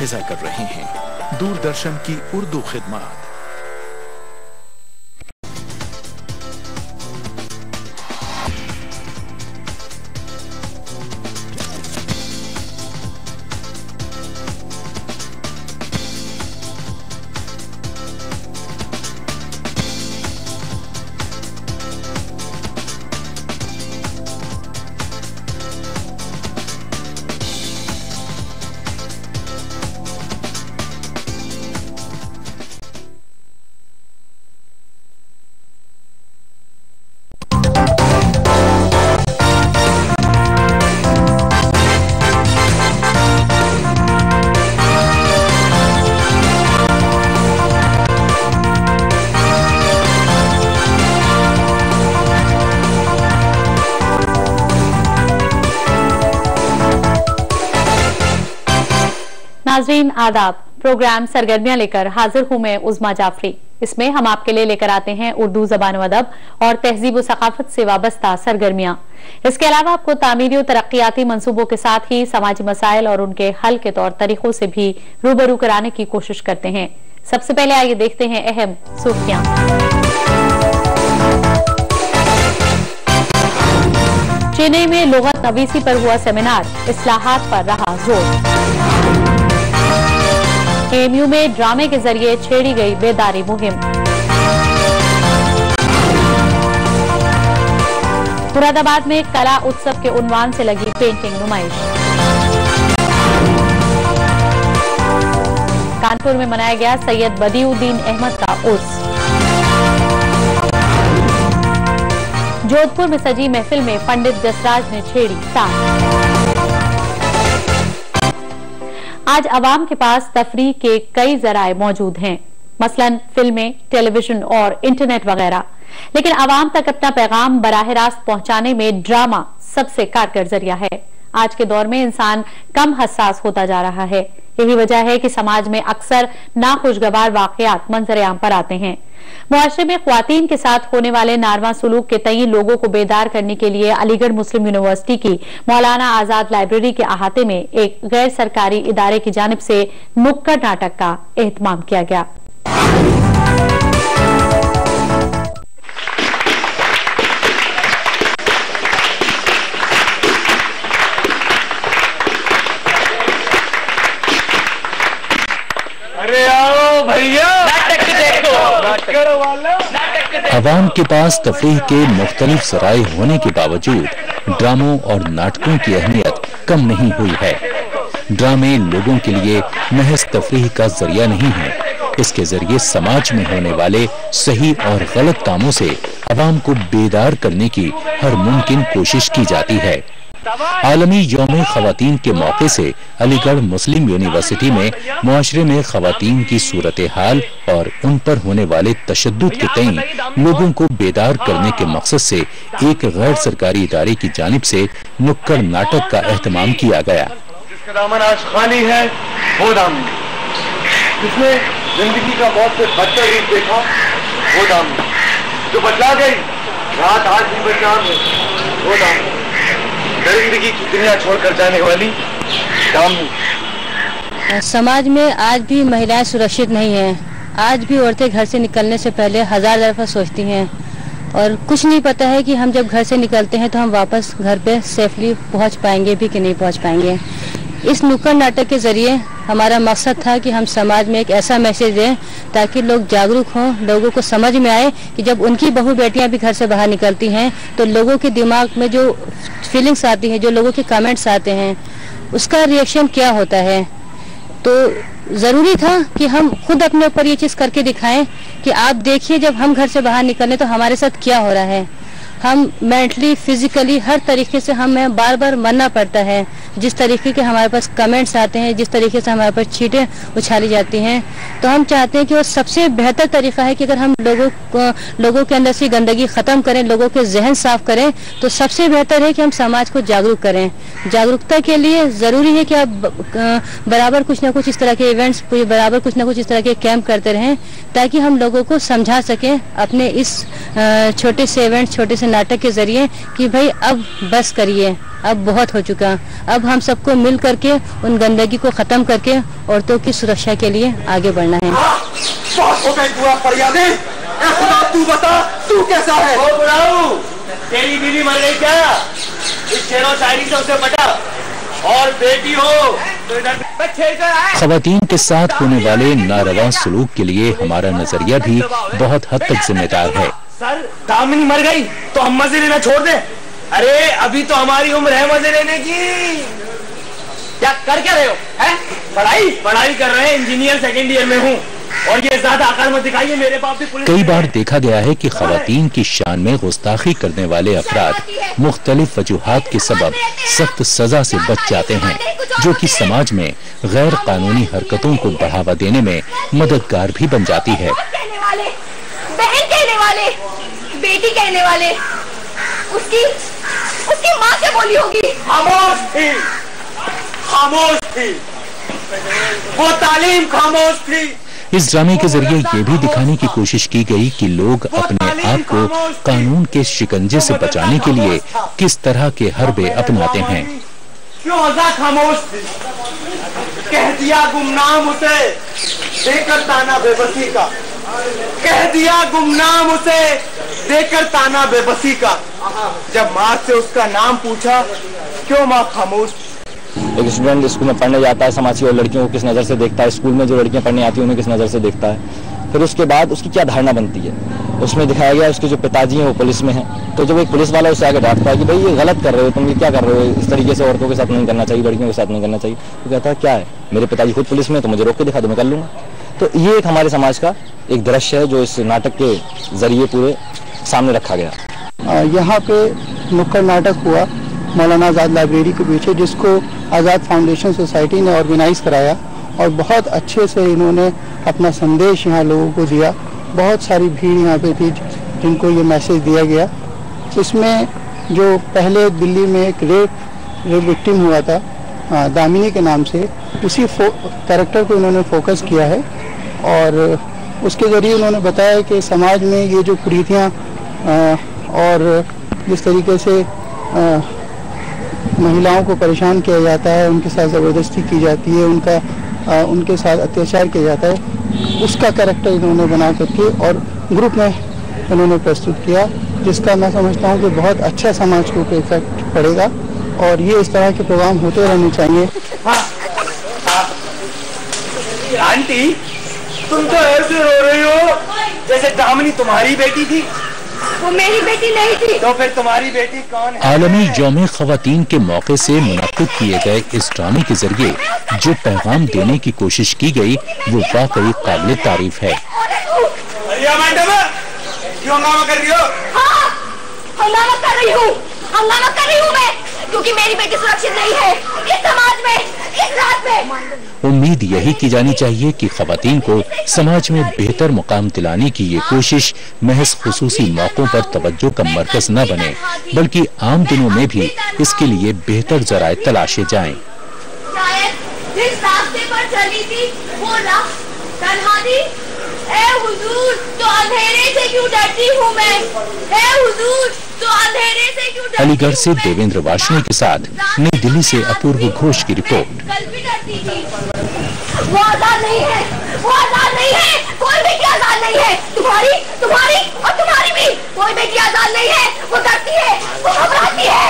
मुलाहिजा कर रहे हैं दूरदर्शन की उर्दू खिदमत नाजरीन आदाब, प्रोग्राम सरगर्मियाँ लेकर हाजिर हूँ मैं उजमा जाफरी। इसमें हम आपके लिए लेकर आते हैं उर्दू जबान अदब और तहजीब सकाफत से वाबस्ता सरगर्मियाँ। इसके अलावा आपको तामीरी और तरक्याती मनसूबों के साथ ही समाजी मसाइल और उनके हल के तौर तरीकों से भी रूबरू कराने की कोशिश करते हैं। सबसे पहले आइए देखते हैं अहम सुर्खियाँ। चेन्नई में लोगत नवीसी पर हुआ सेमिनार, इस्लाहात पर रहा ज़ोर। एएमयू में ड्रामे के ज़रिए छेड़ी गई बेदारी मुहिम। मुरादाबाद में कला उत्सव के उन्वान से लगी पेंटिंग नुमाइश। कानपुर में मनाया गया सैयद बदीउद्दीन अहमद का उर्स। जोधपुर में सजी महफिल में पंडित जसराज ने छेड़ी तार आज आवाम के पास तफरी के कई जराए मौजूद हैं। मसलन फ़िल्में, टेलीविज़न और इंटरनेट वगैरह। लेकिन आवाम तक अपना पैगाम बराह रास्त पहुँचाने में ड्रामा सबसे कारगर ज़रिया है। आज के दौर में इंसान कम हसास होता जा रहा है। यही वजह है कि समाज में अक्सर नाखुशगवार वाकयात मंजर आम पर आते हैं। मुआरे में खुवान के साथ होने वाले नारवा सलूक के तई लोगों को बेदार करने के लिए अलीगढ़ मुस्लिम यूनिवर्सिटी की मौलाना आज़ाद लाइब्रेरी के अहाते में एक गैर सरकारी इदारे की जानब से नुक्कड़ नाटक का एहतमाम किया गया। अवाम के पास तफरीह के मुख्तलिफ़ जराए होने के बावजूद ड्रामों और नाटकों की अहमियत कम नहीं हुई है। ड्रामे लोगों के लिए महज तफरीह का ज़रिया नहीं है। इसके ज़रिए समाज में होने वाले सही और गलत कामों से आवाम को बेदार करने की हर मुमकिन कोशिश की जाती है। आलमी योम खातन के मौके से अलीगढ़ मुस्लिम यूनिवर्सिटी में मुआरे में खातन की सूरत हाल और उन पर होने वाले तशद के कई लोगों को बेदार करने के मकसद से एक गैर सरकारी इदारे की जानब से नुक्कड़ नाटक का अहतमाम किया गया। दामन ज़िंदगी का बहुत से बदतर रूप देखा, वो दाम जो बदला गई, रात आज भी बदनाम है वो दाम दरिंदगी की दुनिया छोड़कर जाने वाली समाज में आज भी महिलाएँ सुरक्षित नहीं हैं। आज भी औरतें घर से निकलने से पहले हज़ार दफ़ा सोचती हैं। और कुछ नहीं पता है कि हम जब घर से निकलते हैं तो हम वापस घर पे सेफली पहुँच पाएँगे भी कि नहीं पहुँच पाएँगे। इस नुक्कड़ नाटक के ज़रिए हमारा मकसद था कि हम समाज में एक ऐसा मैसेज दें ताकि लोग जागरूक हों, लोगों को समझ में आए कि जब उनकी बहू बेटियाँ भी घर से बाहर निकलती हैं तो लोगों के दिमाग में जो फीलिंग्स आती हैं, जो लोगों के कमेंट्स आते हैं, उसका रिएक्शन क्या होता है? तो ज़रूरी था कि हम खुद अपने ऊपर ये चीज़ करके दिखाएँ कि आप देखिए जब हम घर से बाहर निकलें तो हमारे साथ क्या हो रहा है? हम मेंटली फिजिकली हर तरीके से हमें बार बार मरना पड़ता है। जिस तरीके के हमारे पास कमेंट्स आते हैं, जिस तरीके से हमारे पास छीटें उछाली जाती हैं तो हम चाहते हैं कि वो सबसे बेहतर तरीका है कि अगर हम लोगों को, लोगों के अंदर से गंदगी ख़त्म करें, लोगों के जहन साफ़ करें तो सबसे बेहतर है कि हम समाज को जागरूक करें। जागरूकता के लिए ज़रूरी है कि आप बराबर कुछ ना कुछ इस तरह के इवेंट्स बराबर कुछ ना कुछ इस तरह के कैंप करते रहें, ताकि हम लोगों को समझा सकें अपने इस छोटे से इवेंट छोटे से नाटक के ज़रिए कि भाई अब बस करिए अब बहुत हो चुका। अब हम सबको मिल करके उन गंदगी को खत्म करके औरतों की सुरक्षा के लिए आगे बढ़ना है। हो तू बता तू कैसा है? ओ तेरी बीवी मर गई क्या? इस शेरों शायरी से उसे बटा और बेटी हो तो खवातीन के साथ होने वाले नारवा सलूक के लिए हमारा नज़रिया भी बहुत हद तक जिम्मेदार है। सर दामिनी मर गई तो हम मज़े लेना छोड़ दे। अरे अभी तो हमारी उम्र है मज़े लेने की। क्या कर क्या रहे हो हैं? पढ़ाई? पढ़ाई कर रहे हैं इंजीनियर सेकंड ईयर में हूँ। और ये ज़्यादा आकार मत दिखाइए मेरे बाप भी पुलिस कई बार देखा गया है कि खातन की शान में गुस्ताखी करने वाले अफराद मुख्तलिफ़ वजूहात के सबब सख्त सजा से बच जाते हैं। जो कि समाज में गैर कानूनी हरकतों को बढ़ावा देने में मददगार भी बन जाती है। बहन कहने वाले बेटी कहने वाले उसकी उसकी माँ से बोली होगी। खामोश थी। खामोश थी। वो तालीम खामोश थी। इस ड्रामे के ज़रिए ये भी दिखाने की कोशिश की गई कि लोग अपने आप को कानून के शिकंजे से बचाने के लिए किस तरह के हरबे अपनाते हैं। क्यों खामोश थी? कह दिया गुमनाम उसे। देकर ताना बेबसी का। कह दिया गुमनाम उसे, देकर ताना बेबसी का। जब माँ से उसका नाम पूछा, क्यों माँ खामोश? एक स्टूडेंट स्कूल में पढ़ने जाता है, समाज की और लड़कियों को किस नज़र से देखता है? स्कूल में जो लड़कियाँ पढ़ने आती हैं, उन्हें किस नज़र से देखता है? फिर उसके बाद उसकी क्या धारणा बनती है? उसमें दिखाया गया उसके जो पिताजी हैं, वो पुलिस में हैं। तो जब एक पुलिस वाला उससे आगे डांटता है कि भाई, ये गलत कर रहे हो, तुम ये क्या कर रहे हो? इस तरीके से औरतों के साथ नहीं करना चाहिए, लड़कियों के साथ नहीं करना चाहिए। तो कहता है, क्या है? मेरे पिताजी खुद पुलिस में तो मुझे रोक के दिखा दो, मैं कर लूँगा। तो ये एक हमारे समाज का एक दृश्य है जो इस नाटक के ज़रिए पूरे सामने रखा गया। यहाँ पे नुक्कड़ नाटक हुआ, मौलाना आज़ाद लाइब्रेरी के पीछे, जिसको आज़ाद फाउंडेशन सोसाइटी ने ऑर्गेनाइज कराया और बहुत अच्छे से इन्होंने अपना संदेश यहाँ लोगों को दिया। बहुत सारी भीड़ यहाँ पे थी जिनको ये मैसेज दिया गया। इसमें जो पहले दिल्ली में एक रेप रेप विक्टिम हुआ था दामिनी के नाम से। उसी कैरेक्टर को इन्होंने फोकस किया है और उसके ज़रिए उन्होंने बताया कि समाज में ये जो कुरीतियाँ और जिस तरीके से अ, महिलाओं को परेशान किया जाता है उनके साथ ज़बरदस्ती की जाती है उनका अ, उनके साथ अत्याचार किया जाता है उसका कैरेक्टर इन्होंने बना करके और ग्रुप में इन्होंने प्रस्तुत किया जिसका मैं समझता हूँ कि बहुत अच्छा समाज के इफ़ेक्ट पड़ेगा। और ये इस तरह के प्रोग्राम होते रहने चाहिए। आंटी तुम तो ऐसे रो रही हो जैसे दामिनी तुम्हारी बेटी थी। वो मेरी बेटी नहीं थी। तो फिर तुम्हारी बेटी कौन है? आलमी योम खवातीन के मौके से मुनद किए गए इस ड्रामे के ज़रिए जो पैगाम देने की कोशिश की गई वो वाकई काबिल तारीफ़ है। क्यों हंगामा कर रही हो? हाँ हंगामा कर रही हूँ। हंगामा कर रही हूँ मैं। क्योंकि मेरी बेटी सुरक्षित नहीं है। इस समाज में इस रात में। उम्मीद यही की जानी चाहिए कि खवातीन को समाज में बेहतर मुकाम दिलाने की ये कोशिश महज खसूसी मौकों पर तवज्जो का मरकज न बने बल्कि आम दिनों में भी इसके लिए बेहतर जराये तलाशे जाएँ। जिस रास्ते पर चली थी वो तन्हा थी ए हुजूर तो अंधेरे से क्यों डरती हूँ मैं? ए हुजूर तो अलीगढ़ से देवेंद्र वाशनी के साथ नई दिल्ली से अपूर्व घोष की रिपोर्ट। वो आज़ाद नहीं है वो आज़ाद नहीं है कोई बेटी आज़ाद नहीं है। तुम्हारी तुम्हारी और तुम्हारी भी कोई बेटी आज़ाद नहीं है। वो डरती है वो घबराती है